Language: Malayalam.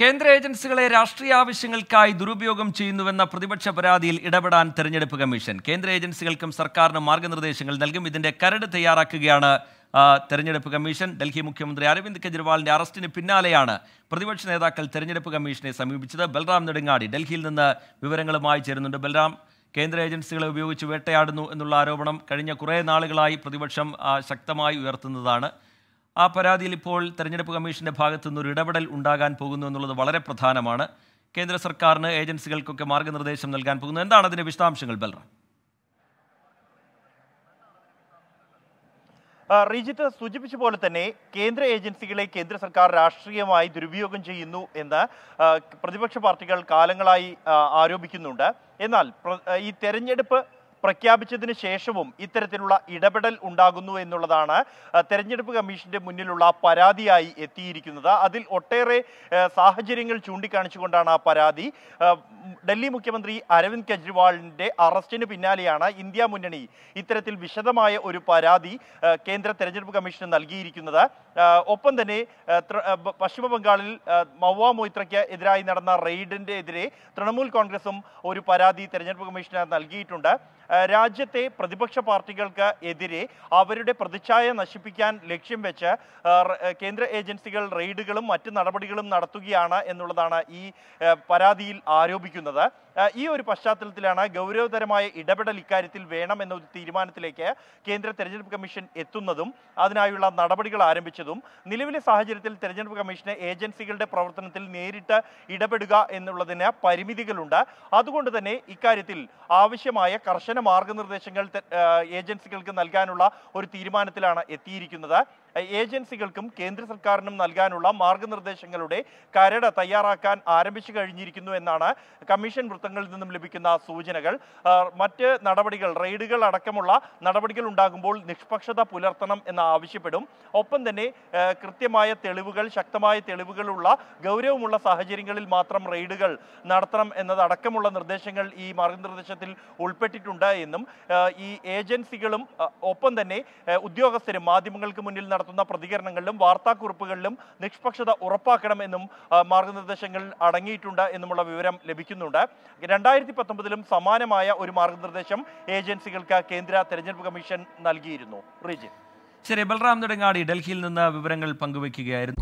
കേന്ദ്ര ഏജൻസികളെ രാഷ്ട്രീയ ആവശ്യങ്ങൾക്കായി ദുരുപയോഗം ചെയ്യുന്നുവെന്ന പ്രതിപക്ഷ പരാതിയിൽ ഇടപെടാൻ തെരഞ്ഞെടുപ്പ് കമ്മീഷൻ. കേന്ദ്ര ഏജൻസികൾക്കും സർക്കാരിനും മാർഗനിർദ്ദേശങ്ങൾ നൽകും. ഇതിന്റെ കരട് തയ്യാറാക്കുകയാണ് തെരഞ്ഞെടുപ്പ് കമ്മീഷൻ. ഡൽഹി മുഖ്യമന്ത്രി അരവിന്ദ് കെജ്രിവാളിന്റെ അറസ്റ്റിന് പിന്നാലെയാണ് പ്രതിപക്ഷ നേതാക്കൾ തെരഞ്ഞെടുപ്പ് കമ്മീഷനെ സമീപിച്ചത്. ബൽറാം നെടുങ്ങാടി ഡൽഹിയിൽ നിന്ന് വിവരങ്ങളുമായി ചേരുന്നുണ്ട്. ബൽറാം കേന്ദ്ര ഏജൻസികളെ ഉപയോഗിച്ച് വേട്ടയാടുന്നു എന്നുള്ള ആരോപണം കഴിഞ്ഞ കുറേ നാളുകളായി പ്രതിപക്ഷം ശക്തമായി ഉയർത്തുന്നതാണ്. ആ പരാതിയിൽ ഇപ്പോൾ തെരഞ്ഞെടുപ്പ് കമ്മീഷന്റെ ഭാഗത്തു നിന്നൊരു ഇടപെടൽ ഉണ്ടാകാൻ പോകുന്നു എന്നുള്ളത് വളരെ പ്രധാനമാണ്. കേന്ദ്ര സർക്കാരിന് ഏജൻസികൾക്കൊക്കെ മാർഗനിർദ്ദേശം നൽകാൻ പോകുന്നു. എന്താണ് അതിന്റെ വിശദാംശങ്ങൾ ബൽറാം? റീജിത്ത് സൂചിപ്പിച്ച പോലെ തന്നെ കേന്ദ്ര ഏജൻസികളെ കേന്ദ്ര സർക്കാർ രാഷ്ട്രീയമായി ദുരുപയോഗം ചെയ്യുന്നു എന്ന് പ്രതിപക്ഷ പാർട്ടികൾ കാലങ്ങളായി ആരോപിക്കുന്നുണ്ട്. എന്നാൽ ഈ തെരഞ്ഞെടുപ്പ് പ്രഖ്യാപിച്ചതിന് ശേഷവും ഇത്തരത്തിലുള്ള ഇടപെടൽ ഉണ്ടാകുന്നു എന്നുള്ളതാണ് തെരഞ്ഞെടുപ്പ് കമ്മീഷന്റെ മുന്നിലുള്ള പരാതിയായി എത്തിയിരിക്കുന്നത്. അതിൽ ഒട്ടേറെ സാഹചര്യങ്ങൾ ചൂണ്ടിക്കാണിച്ചുകൊണ്ടാണ് ആ പരാതി. ഡൽഹി മുഖ്യമന്ത്രി അരവിന്ദ് കെജ്രിവാളിന്റെ അറസ്റ്റിന് പിന്നാലെയാണ് ഇന്ത്യ മുന്നണി ഇത്തരത്തിൽ വിശദമായ ഒരു പരാതി കേന്ദ്ര തെരഞ്ഞെടുപ്പ് കമ്മീഷന് നൽകിയിരിക്കുന്നത്. ഒപ്പം തന്നെ പശ്ചിമ ബംഗാളിൽ മൗവ മൊയ്ത്രയ്ക്ക് എതിരായി നടന്ന റെയ്ഡിന്റെ എതിരെ തൃണമൂൽ കോൺഗ്രസും ഒരു പരാതി തെരഞ്ഞെടുപ്പ് കമ്മീഷന് നൽകിയിട്ടുണ്ട്. രാജ്യത്തെ പ്രതിപക്ഷ പാർട്ടികൾക്ക് എതിരെ അവരുടെ പ്രതിച്ഛായ നശിപ്പിക്കാൻ ലക്ഷ്യം വെച്ച് കേന്ദ്ര ഏജൻസികൾ റെയ്ഡുകളും മറ്റ് നടപടികളും നടത്തുകയാണ് എന്നുള്ളതാണ് ഈ പരാതിയിൽ ആരോപിക്കുന്നത്. ഈ ഒരു പശ്ചാത്തലത്തിലാണ് ഗൗരവതരമായ ഇടപെടൽ ഇക്കാര്യത്തിൽ വേണം എന്ന ഒരു തീരുമാനത്തിലേക്ക് കേന്ദ്ര തെരഞ്ഞെടുപ്പ് കമ്മീഷൻ എത്തുന്നതും അതിനായുള്ള നടപടികൾ ആരംഭിച്ചതും നിലവിലെ സാഹചര്യത്തിൽ തെരഞ്ഞെടുപ്പ് കമ്മീഷന് ഏജൻസികളുടെ പ്രവർത്തനത്തിൽ നേരിട്ട് ഇടപെടുക എന്നുള്ളതിന് പരിമിതികളുണ്ട്. അതുകൊണ്ട് തന്നെ ഇക്കാര്യത്തിൽ ആവശ്യമായ കർശന മാർഗനിർദ്ദേശങ്ങൾ ഏജൻസികൾക്ക് നൽകാനുള്ള ഒരു തീരുമാനത്തിലാണ് എത്തിയിരിക്കുന്നത്. ഏജൻസികൾക്കും കേന്ദ്ര സർക്കാരിനും നൽകാനുള്ള മാർഗനിർദ്ദേശങ്ങളുടെ കരട് തയ്യാറാക്കാൻ ആരംഭിച്ചു കഴിഞ്ഞിരിക്കുന്നു എന്നാണ് കമ്മീഷൻ വൃത്തങ്ങളിൽ നിന്നും ലഭിക്കുന്ന സൂചനകൾ. മറ്റ് നടപടികൾ റെയ്ഡുകൾ അടക്കമുള്ള നടപടികൾ ഉണ്ടാകുമ്പോൾ നിഷ്പക്ഷത പുലർത്തണം എന്ന് ആവശ്യപ്പെടും. ഒപ്പം തന്നെ കൃത്യമായ തെളിവുകൾ ശക്തമായ തെളിവുകളുള്ള ഗൗരവമുള്ള സാഹചര്യങ്ങളിൽ മാത്രം റെയ്ഡുകൾ നടത്തണം എന്നതടക്കമുള്ള നിർദ്ദേശങ്ങൾ ഈ മാർഗനിർദ്ദേശത്തിൽ ഉൾപ്പെട്ടിട്ടുണ്ട് എന്നും ഈ ഏജൻസികളും ഒപ്പം തന്നെ ഉദ്യോഗസ്ഥരും മാധ്യമങ്ങൾക്ക് മുന്നിൽ നടത്തുന്ന പ്രതികരണങ്ങളിലും വാർത്താക്കുറിപ്പുകളിലും നിഷ്പക്ഷത ഉറപ്പാക്കണമെന്നും മാർഗനിർദ്ദേശങ്ങൾ അടങ്ങിയിട്ടുണ്ട് എന്നുമുള്ള വിവരം ലഭിക്കുന്നുണ്ട്. രണ്ടായിരത്തി പത്തൊമ്പതിലും സമാനമായ ഒരു മാർഗനിർദ്ദേശം ഏജൻസികൾക്ക് കേന്ദ്ര തെരഞ്ഞെടുപ്പ് കമ്മീഷൻ നൽകിയിരുന്നു. റിജിൻ. ശരി ബൽറാം നെടുങ്ങാടി ഡൽഹിയിൽ നിന്ന് വിവരങ്ങൾ പങ്കുവയ്ക്കുകയായിരുന്നു.